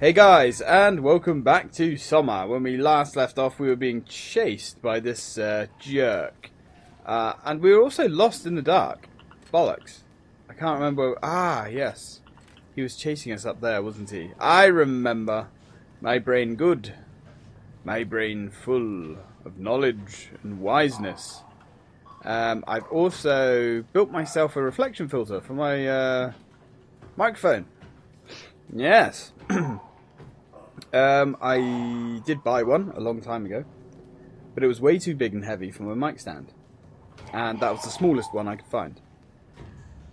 Hey guys, and welcome back to Soma. When we last left off, we were being chased by this uh, jerk. Uh, and we were also lost in the dark. Bollocks. I can't remember. Ah, yes. He was chasing us up there, wasn't he? I remember. My brain good. My brain full of knowledge and wiseness. Um, I've also built myself a reflection filter for my uh, microphone. Yes. um, I did buy one a long time ago, but it was way too big and heavy for my mic stand. And that was the smallest one I could find.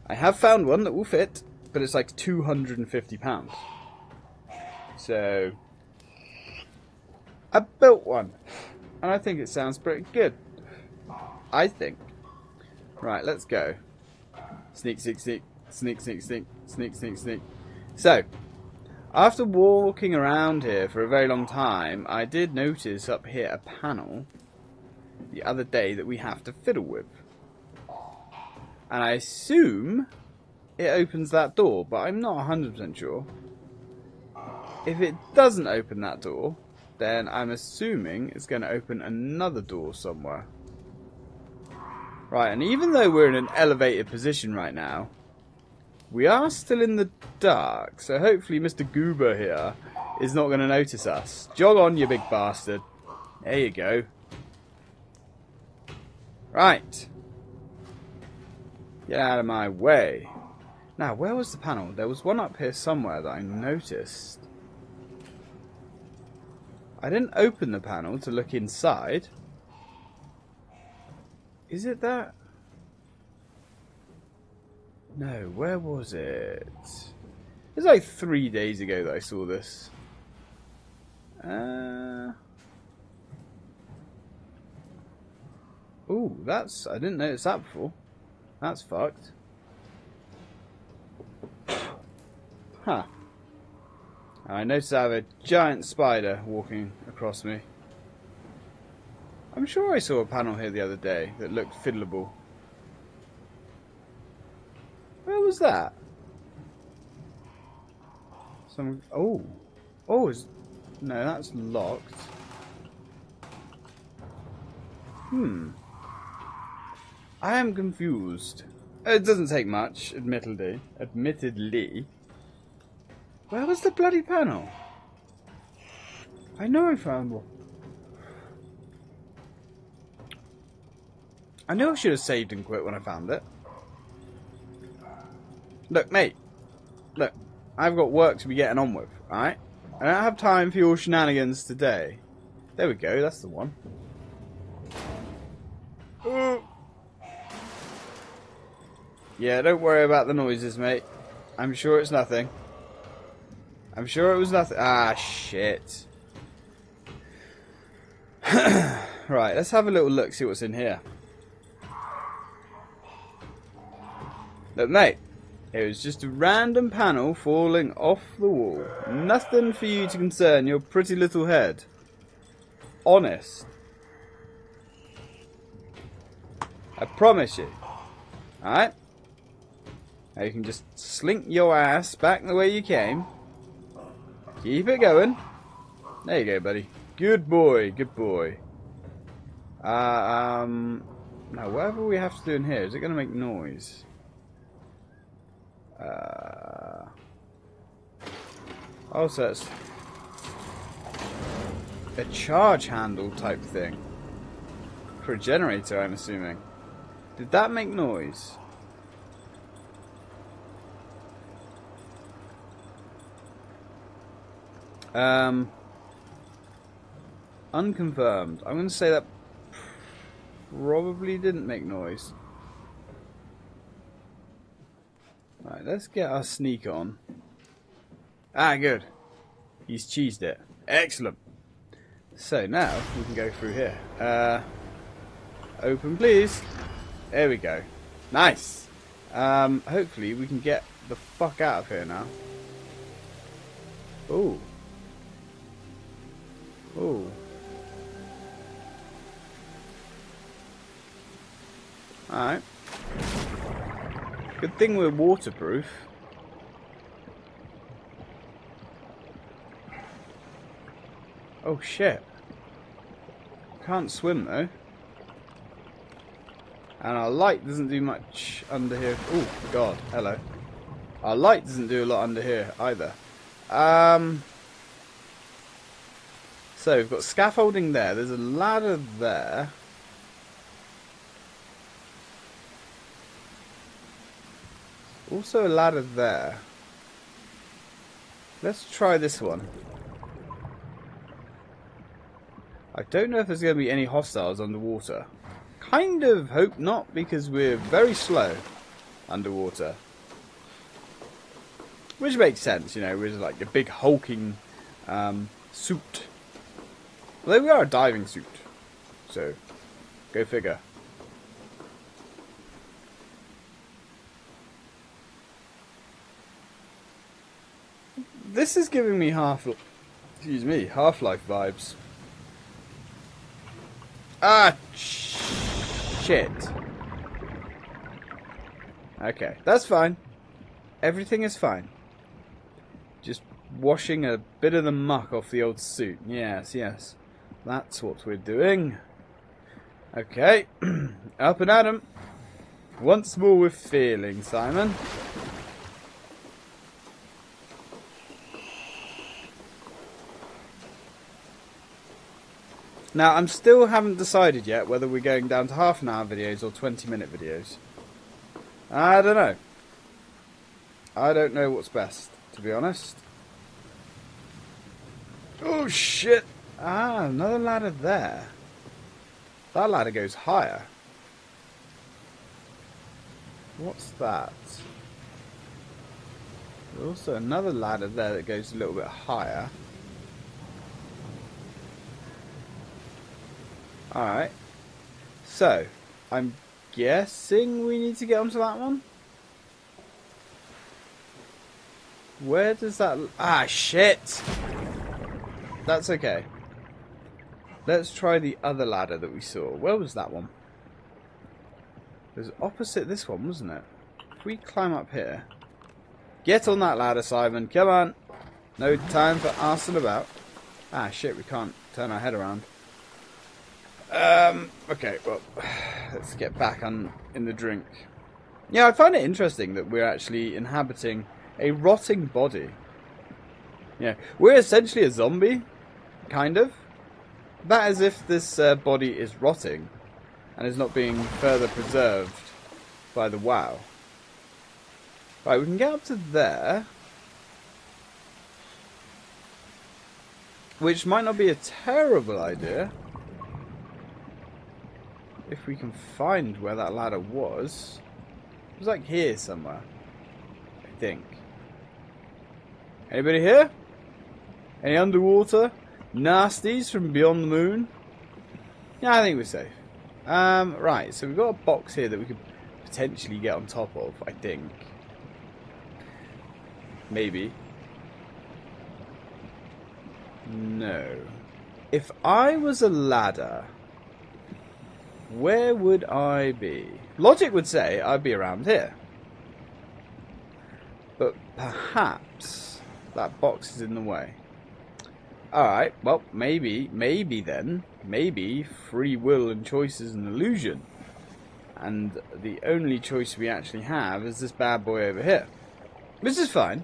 I have found one that will fit, but it's like £250. So, I built one, and I think it sounds pretty good. I think. Right, let's go. Sneak, sneak, sneak, sneak, sneak, sneak, sneak, sneak, sneak. So, after walking around here for a very long time, I did notice up here a panel the other day that we have to fiddle with. And I assume it opens that door, but I'm not 100% sure. If it doesn't open that door, then I'm assuming it's going to open another door somewhere. Right, and even though we're in an elevated position right now, we are still in the dark, so hopefully Mr. Goober here is not going to notice us. Jog on, you big bastard. There you go. Right. Get out of my way. Now, where was the panel? There was one up here somewhere that I noticed. I didn't open the panel to look inside. Is it that? No, where was it? It was like three days ago that I saw this. Uh... Ooh, that's... I didn't notice that before. That's fucked. Huh. I noticed I have a giant spider walking across me. I'm sure I saw a panel here the other day that looked fiddleable. Where was that? Some. Oh. Oh, is. No, that's locked. Hmm. I am confused. It doesn't take much, admittedly. Admittedly. Where was the bloody panel? I know I found one. I know I should have saved and quit when I found it. Look, mate. Look, I've got work to be getting on with, alright? I don't have time for your shenanigans today. There we go, that's the one. Yeah, don't worry about the noises, mate. I'm sure it's nothing. I'm sure it was nothing. Ah, shit. right, let's have a little look, see what's in here. Look, mate. It was just a random panel falling off the wall. Nothing for you to concern your pretty little head. Honest. I promise you. Alright? Now you can just slink your ass back the way you came. Keep it going. There you go, buddy. Good boy, good boy. Uh, um, now whatever we have to do in here, is it going to make noise? Uh, oh, so it's a charge handle type thing. For a generator, I'm assuming. Did that make noise? Um, unconfirmed. I'm going to say that probably didn't make noise. Right, let's get our sneak on. Ah, good. He's cheesed it. Excellent. So now we can go through here. Uh, open, please. There we go. Nice. Um, hopefully we can get the fuck out of here now. Ooh. Ooh. Alright. Good thing we're waterproof. Oh shit. Can't swim though. And our light doesn't do much under here. Oh god, hello. Our light doesn't do a lot under here either. Um, so we've got scaffolding there. There's a ladder there. Also a ladder there. Let's try this one. I don't know if there's going to be any hostiles underwater. Kind of hope not because we're very slow underwater. Which makes sense, you know, we're like a big hulking um, suit. Although we are a diving suit. So, go figure. This is giving me half, excuse me, Half-Life vibes. Ah, shit. Okay, that's fine. Everything is fine. Just washing a bit of the muck off the old suit. Yes, yes. That's what we're doing. Okay. Up and at 'em. Once more with feeling, Simon. Now, I'm still haven't decided yet whether we're going down to half an hour videos or 20 minute videos. I don't know. I don't know what's best, to be honest. Oh shit! Ah, another ladder there. That ladder goes higher. What's that? There's also another ladder there that goes a little bit higher. Alright. So, I'm guessing we need to get onto that one? Where does that... Ah, shit! That's okay. Let's try the other ladder that we saw. Where was that one? It was opposite this one, wasn't it? If we climb up here... Get on that ladder, Simon. Come on. No time for arsing about. Ah, shit, we can't turn our head around. Um, okay, well, let's get back on in the drink. Yeah, I find it interesting that we're actually inhabiting a rotting body. Yeah, we're essentially a zombie, kind of. That is if this uh, body is rotting and is not being further preserved by the WAU. Right, we can get up to there. Which might not be a terrible idea if we can find where that ladder was. It was like here somewhere. I think. Anybody here? Any underwater nasties from beyond the moon? Yeah, I think we're safe. Um, right, so we've got a box here that we could potentially get on top of, I think. Maybe. No. If I was a ladder, where would I be? Logic would say I'd be around here. But perhaps that box is in the way. Alright, well, maybe, maybe then, maybe free will and choice is an illusion. And the only choice we actually have is this bad boy over here. This is fine.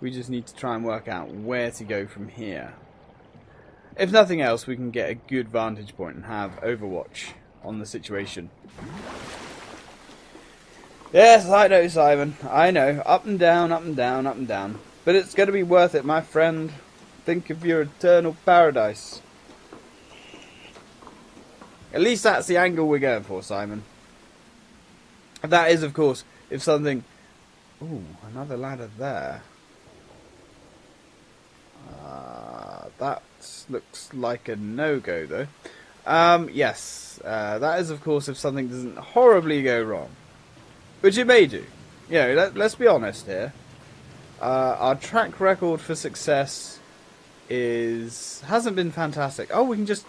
We just need to try and work out where to go from here. If nothing else, we can get a good vantage point and have Overwatch on the situation. Yes, I know, Simon. I know. Up and down, up and down, up and down. But it's going to be worth it, my friend. Think of your eternal paradise. At least that's the angle we're going for, Simon. That is, of course, if something... Ooh, another ladder there. Uh, that looks like a no-go, though. Um, yes, uh, that is, of course, if something doesn't horribly go wrong. Which it may do. You know, let, us be honest here. Uh, our track record for success is hasn't been fantastic. Oh, we can just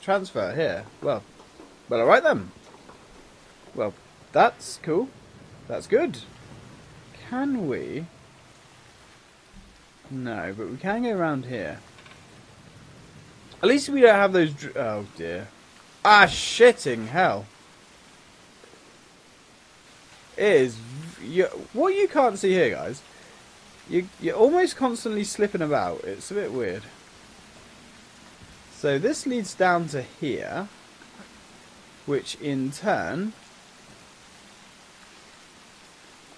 transfer here. Well, well, all right then. Well, that's cool. That's good. Can we? No, but we can go around here. At least we don't have those. Dr- oh dear. Ah, shitting hell. It is. You, what you can't see here, guys. You, you're almost constantly slipping about. It's a bit weird. So this leads down to here, which in turn,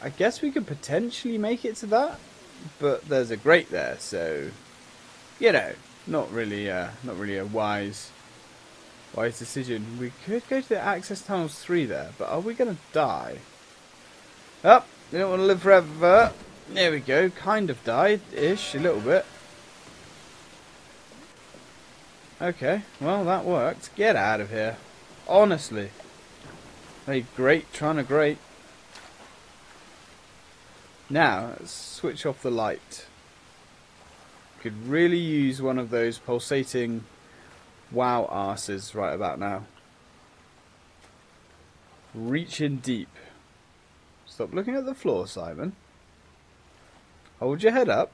I guess we could potentially make it to that, but there's a grate there, so you know, not really, uh, not really a wise, wise decision. We could go to the access tunnels three there, but are we gonna die? Up, oh, we don't want to live forever. There we go. Kind of died ish, a little bit. Okay, well that worked. Get out of here. Honestly. Hey, great, trying to great. Now, let's switch off the light. Could really use one of those pulsating wow asses right about now. Reach in deep. Stop looking at the floor, Simon. Hold your head up.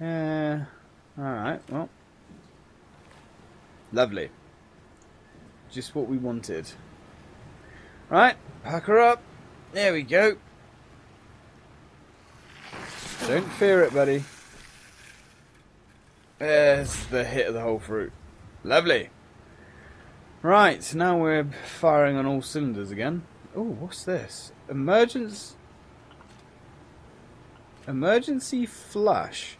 Uh, alright, well. Lovely. Just what we wanted. Right, pack her up. There we go. Don't fear it, buddy. There's the hit of the whole fruit. Lovely. Right, now we're firing on all cylinders again. Oh, what's this? Emergency... Emergency flush.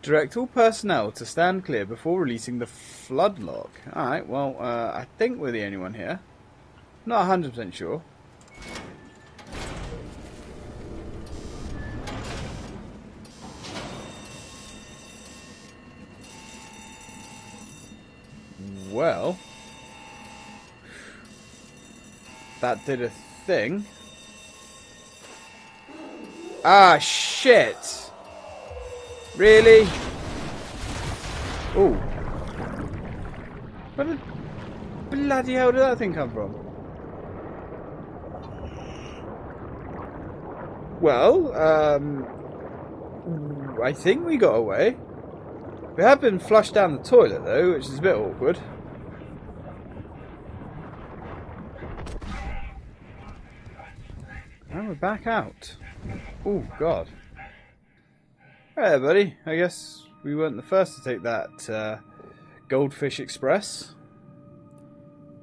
Direct all personnel to stand clear before releasing the flood lock. Alright, well, uh, I think we're the only one here. Not 100% sure. That did a thing. Ah, shit! Really? Oh. Where the bloody hell did that thing come from? Well, um, I think we got away. We have been flushed down the toilet though, which is a bit awkward. We're back out. Oh, God. Hey, buddy. I guess we weren't the first to take that uh, Goldfish Express.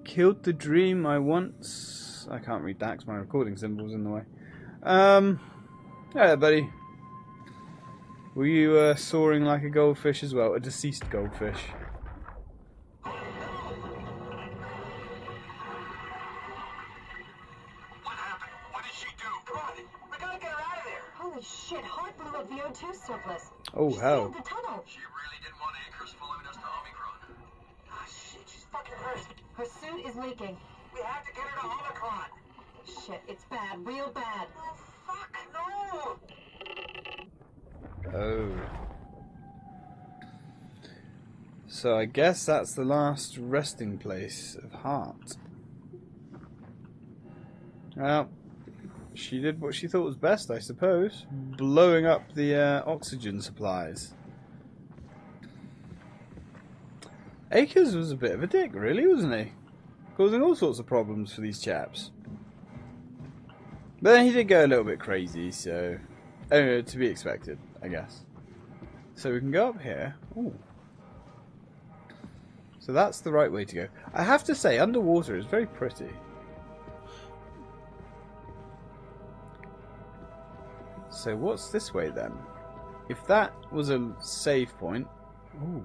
Killed the dream I once... I can't read that because my recording symbol's in the way. Um, hey, buddy. Were you uh, soaring like a goldfish as well? A deceased goldfish. Oh, hell. The tunnel. She really didn't want Akers following us to Omicron. Ah, shit, she's fucking hurt. Her suit is leaking. We have to get her to Omicron. Shit, it's bad, real bad. Oh, fuck, no! Oh. So I guess that's the last resting place of Hart. Well, she did what she thought was best, I suppose. Blowing up the uh, oxygen supplies. Akers was a bit of a dick, really, wasn't he? Causing all sorts of problems for these chaps. But then he did go a little bit crazy, so... Oh, to be expected, I guess. So we can go up here. Ooh. So that's the right way to go. I have to say, underwater is very pretty. So what's this way then? If that was a save point... Ooh.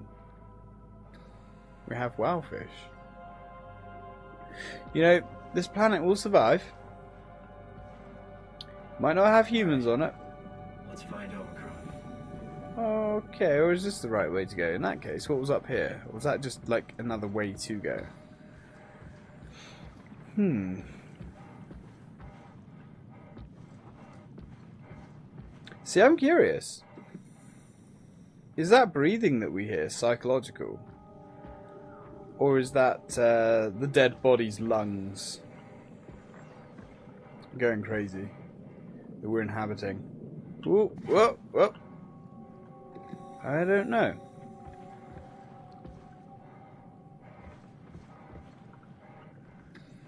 We have wowfish. You know, this planet will survive. Might not have humans on it. Let's find Omicron. Okay, or is this the right way to go? In that case, what was up here? Or was that just like another way to go? Hmm. See, I'm curious. Is that breathing that we hear psychological? Or is that uh, the dead body's lungs going crazy that we're inhabiting? Whoa, whoa, whoa. I don't know.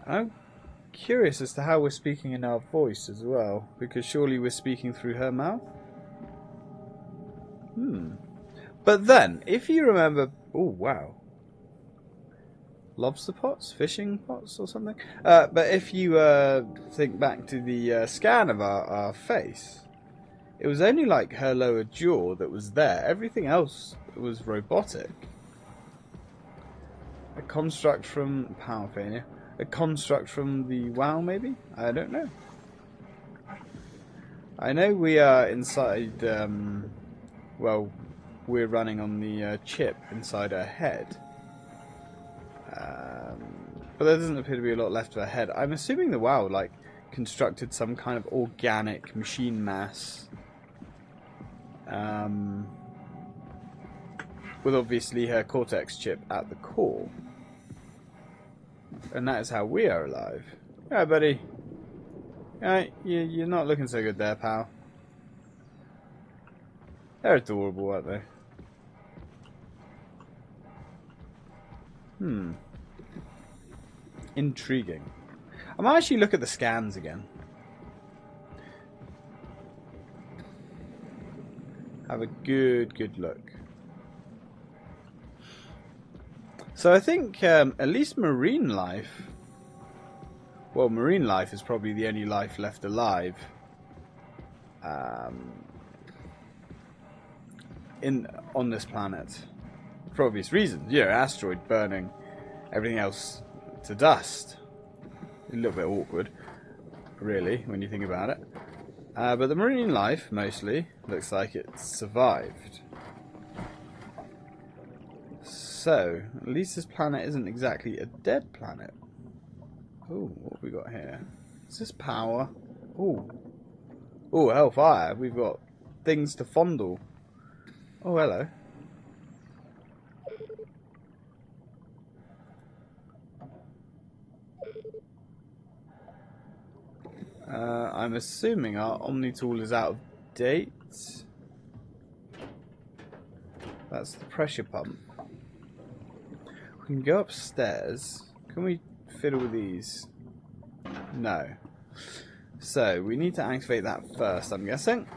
I'm curious as to how we're speaking in our voice as well, because surely we're speaking through her mouth? Hmm. But then, if you remember. Oh, wow. Lobster pots? Fishing pots or something? Uh, but if you uh, think back to the uh, scan of our, our face, it was only like her lower jaw that was there. Everything else was robotic. A construct from Power. A construct from the WAU, maybe? I don't know. I know we are inside. Um, well, we're running on the uh, chip inside her head. Um, but there doesn't appear to be a lot left of her head. I'm assuming the WAU like constructed some kind of organic machine mass. Um, with obviously her cortex chip at the core. And that is how we are alive. Yeah, buddy. Yeah, you, you're not looking so good there, pal. They're adorable, aren't they? Hmm. Intriguing. I might actually look at the scans again. Have a good, good look. So I think um, at least marine life. Well, marine life is probably the only life left alive. Um, in on this planet, for obvious reasons. Yeah, asteroid burning everything else to dust. A little bit awkward, really, when you think about it. Uh, but the marine life mostly looks like it survived. So, at least this planet isn't exactly a dead planet. Oh, what have we got here? Is this power? Oh. Oh, hellfire. We've got things to fondle. Oh, hello. Uh, I'm assuming our Omni tool is out of date. That's the pressure pump. Can go upstairs. Can we fiddle with these? No. So, we need to activate that first, I'm guessing.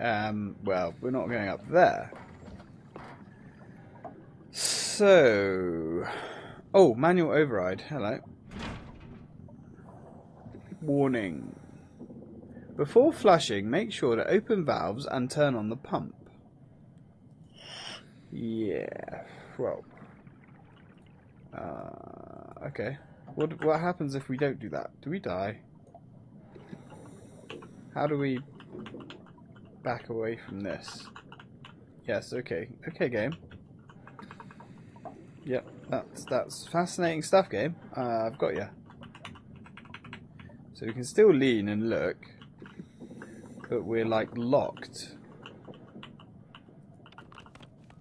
Um, well, we're not going up there. So... Oh, manual override. Hello. Warning. Before flushing, make sure to open valves and turn on the pump. Yeah, well. Uh, okay. What what happens if we don't do that? Do we die? How do we back away from this? Yes, okay. Okay, game. Yep, that's that's fascinating stuff, game. Uh, I've got you. So we can still lean and look, but we're like locked.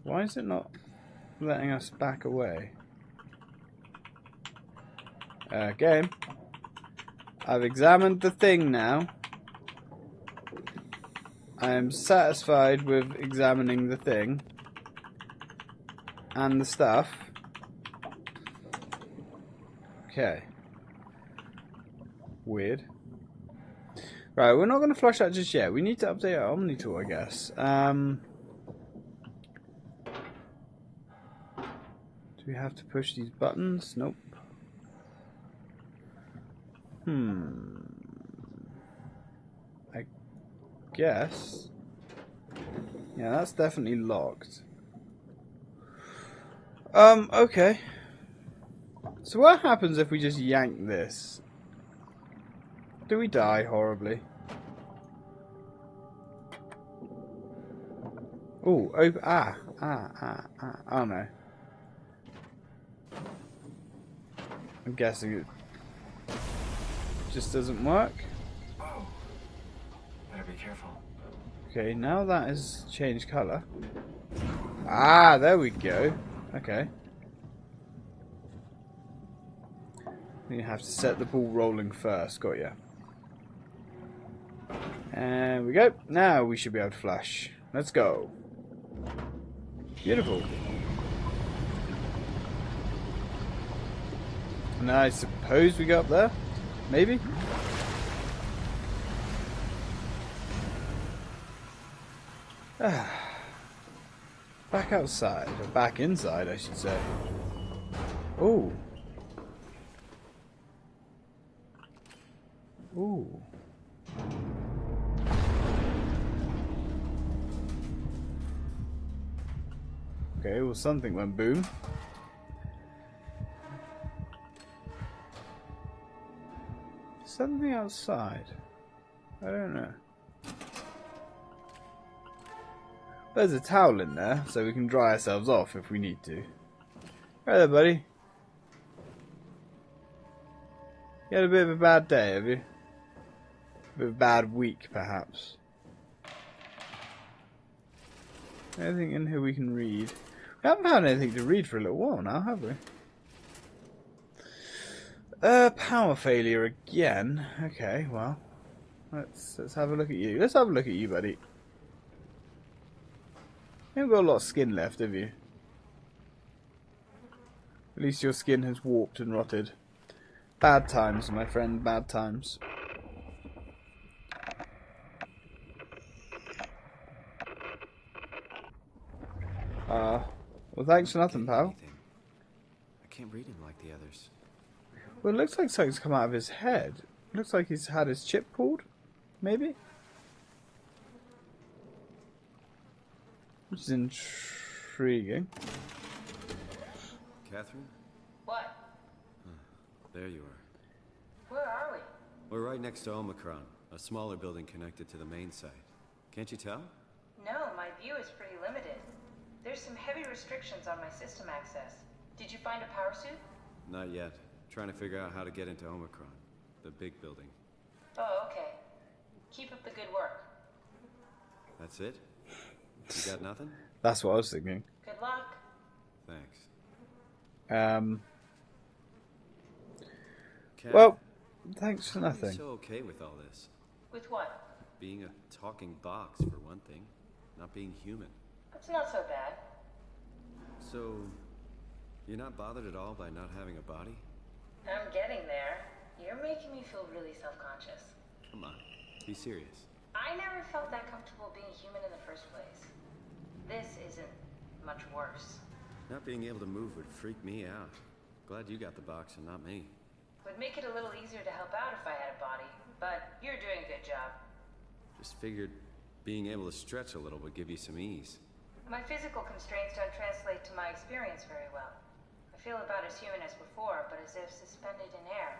Why is it not letting us back away? Uh, game. I've examined the thing now. I am satisfied with examining the thing and the stuff. Okay. Weird. Right, we're not going to flush that just yet. We need to update our Omni tool, I guess. Um, do we have to push these buttons? Nope. Hmm. I guess. Yeah, that's definitely locked. Um, okay. So what happens if we just yank this? Do we die horribly? Oh. Ah, ah, ah, ah. Oh no. I'm guessing it just doesn't work. Whoa. Better be careful. Okay, now that has changed colour. Ah, there we go. Okay. You have to set the ball rolling first, got ya. And we go. Now we should be able to flash. Let's go. Beautiful. And I suppose we go up there? Maybe? back outside, or back inside, I should say. Oh. Ooh. Okay, well something went boom. Something outside. I don't know. There's a towel in there, so we can dry ourselves off if we need to. Right there, buddy. You had a bit of a bad day, have you? A bit of a bad week, perhaps. Anything in here we can read? We haven't found anything to read for a little while now, have we? Uh, power failure again. Okay, well, let's let's have a look at you. Let's have a look at you, buddy. You haven't got a lot of skin left, have you? At least your skin has warped and rotted. Bad times, my friend, bad times. Uh, well, thanks for nothing, pal. I can't read him like the others. Well, it looks like something's come out of his head. Looks like he's had his chip pulled, maybe? Which is intriguing. Catherine? What? There you are. Where are we? We're right next to Omicron, a smaller building connected to the main site. Can't you tell? No, my view is pretty limited. There's some heavy restrictions on my system access. Did you find a power suit? Not yet. Trying to figure out how to get into Omicron, the big building. Oh, okay. Keep up the good work. That's it? You got nothing? That's what I was thinking. Good luck. Thanks. Um, Cat, well, thanks for nothing. are you nothing. so okay with all this? With what? Being a talking box, for one thing. Not being human. It's not so bad. So, you're not bothered at all by not having a body? I'm getting there. You're making me feel really self-conscious. Come on, be serious. I never felt that comfortable being human in the first place. This isn't much worse. Not being able to move would freak me out. Glad you got the box and not me. Would make it a little easier to help out if I had a body, but you're doing a good job. Just figured being able to stretch a little would give you some ease. My physical constraints don't translate to my experience very well. I feel about as human as before, but as if suspended in air.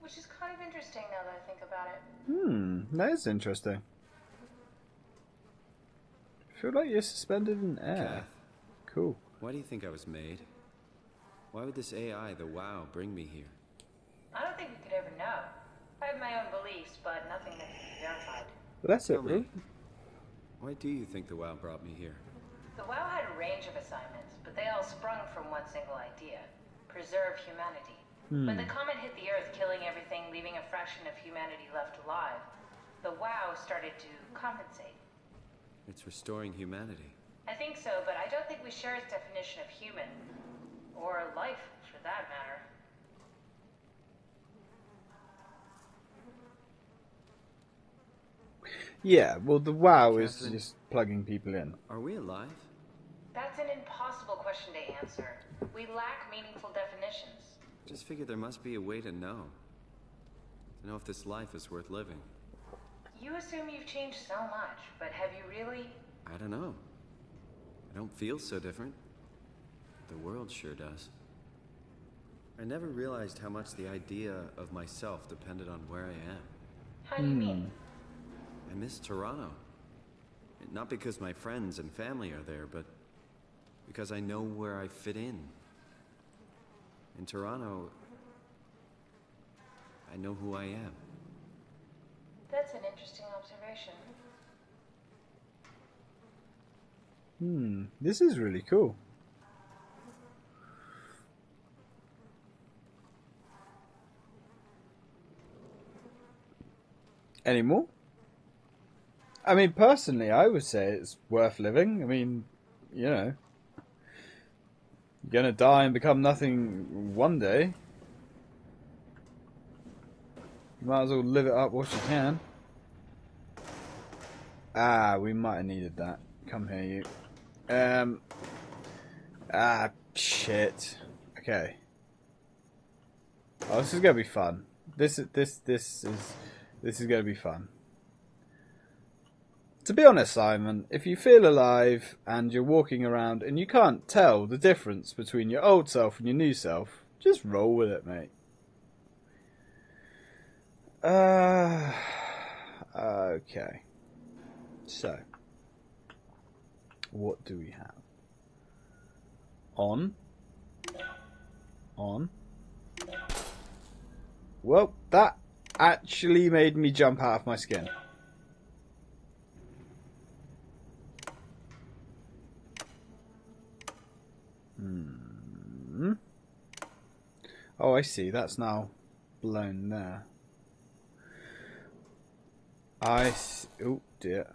Which is kind of interesting now that I think about it. Hmm, that is interesting. I feel like you're suspended in air. Kath, Cool. why do you think I was made? Why would this AI, the WAU, bring me here? I don't think we could ever know. I have my own beliefs, but nothing that can be verified. That's it, Tell bro. me. Why do you think the WAU brought me here? The WAU had a range of assignments, but they all sprung from one single idea preserve humanity. When the hmm. comet hit the Earth, killing everything, leaving a fraction of humanity left alive, the WAU started to compensate. It's restoring humanity. I think so, but I don't think we share its definition of human. Or life, for that matter. Yeah, well, the WoW is just plugging people in. Are we alive? That's an impossible question to answer. We lack meaningful definitions. Just figured there must be a way to know. To know if this life is worth living. You assume you've changed so much, but have you really? I don't know. I don't feel so different. The world sure does. I never realized how much the idea of myself depended on where I am. How do you mean? Hmm. I miss Toronto. Not because my friends and family are there, but because I know where I fit in. In Toronto, I know who I am. That's an interesting observation. Hmm, this is really cool. Any more? I mean, personally, I would say it's worth living. I mean, you know, you're gonna die and become nothing one day. You might as well live it up whilst you can. Ah, we might have needed that. Come here, you. Um. Ah, shit. Okay. Oh, this is gonna be fun. This is this this is this is gonna be fun. To be honest, Simon, if you feel alive and you're walking around and you can't tell the difference between your old self and your new self, just roll with it, mate. Uh, okay. So, what do we have? On. On. Well, that actually made me jump out of my skin. Hmm. Oh, I see. That's now blown there. I oh dear.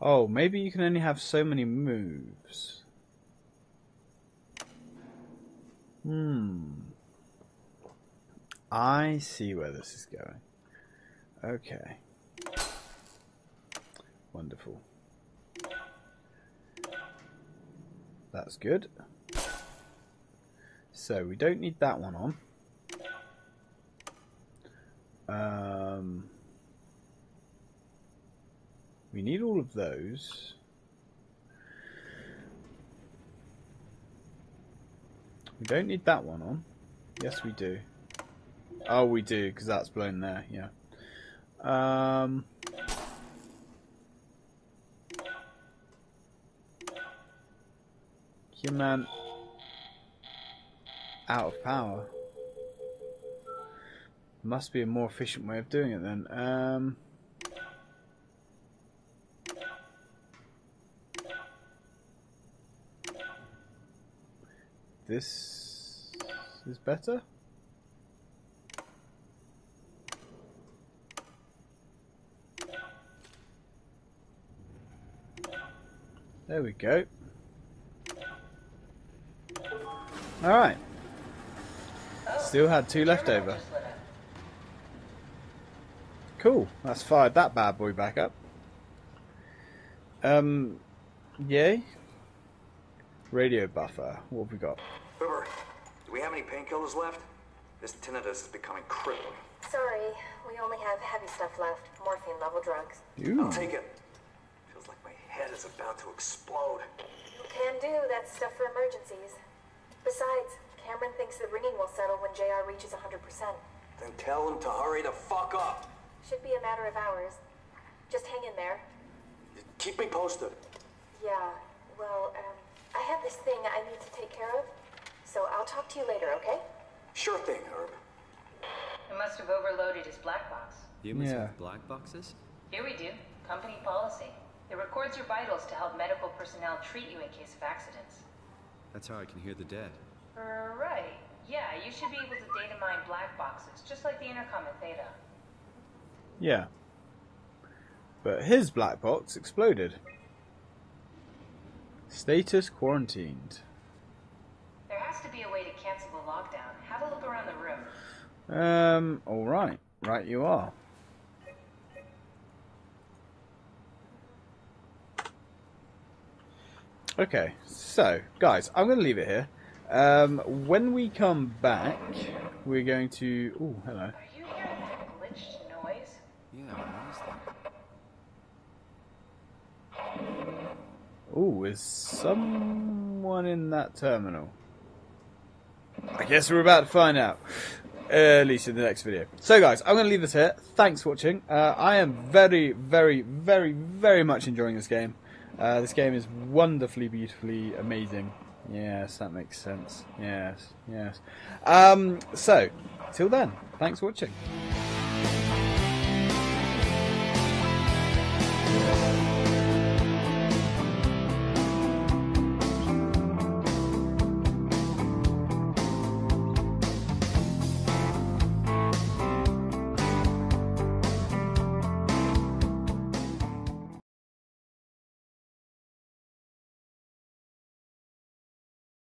Oh, maybe you can only have so many moves. Hmm. I see where this is going. Okay. Wonderful. That's good. So we don't need that one on. Um, we need all of those. We don't need that one on. Yes, we do. Oh, we do, because that's blown there, yeah. Um, human out of power. Must be a more efficient way of doing it then. Um, this is better. There we go. Alright. Still had two left over. Cool. That's fired that bad boy back up. Um, yay. Radio buffer. What have we got? Uber, do we have any painkillers left? This tinnitus is becoming crippling. Sorry, we only have heavy stuff left. Morphine level drugs. Ooh. I'll take it. Feels like my head is about to explode. You Can do, that's stuff for emergencies. Besides, Cameron thinks the ringing will settle when JR reaches 100%. Then tell him to hurry the fuck up. Should be a matter of hours. Just hang in there. Keep me posted. Yeah, well, um, I have this thing I need to take care of. So I'll talk to you later, okay? Sure thing, Herb. It must have overloaded his black box. Humans Yeah. have black boxes? Here we do. Company policy. It records your vitals to help medical personnel treat you in case of accidents. That's how I can hear the dead. Right. Yeah, you should be able to data mine black boxes, just like the intercom in Theta. Yeah. But his black box exploded. Status quarantined. There has to be a way to cancel the lockdown. Have a look around the room. Um, alright. Right you are. Okay, so, guys, I'm going to leave it here. Um, when we come back, we're going to... Oh, hello. Are you hearing that glitched noise? Yeah, what is that? Oh, is someone in that terminal? I guess we're about to find out. At least in the next video. So, guys, I'm going to leave this here. Thanks for watching. Uh, I am very, very, very, very much enjoying this game. Uh, this game is wonderfully, beautifully amazing. Yes, that makes sense. Yes, yes. Um, so, till then, thanks for watching.